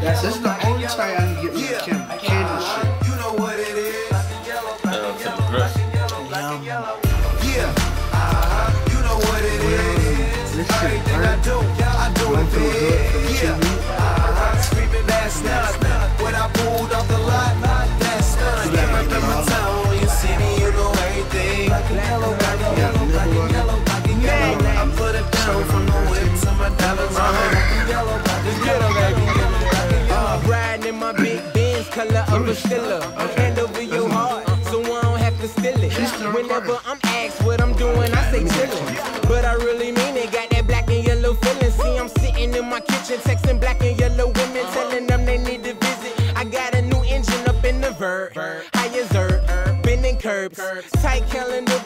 That's this is the only time I can get with Kim. Candy shit. You know what it is. Uh, for the dress. Yeah. Uh-huh. You know what it is. This shit Everything I burnt. do, I do it through the hood from the big. Yeah. Color of a Steeler. Hand over your heart, so I don't have to steal it. Whenever I'm asked what I'm doing, I say chillin'. But I really mean it, got that black and yellow feeling. See, I'm sitting in my kitchen, texting black and yellow women, telling them they need to visit. I got a new engine up in the vert. High as Bending curbs, tight calendar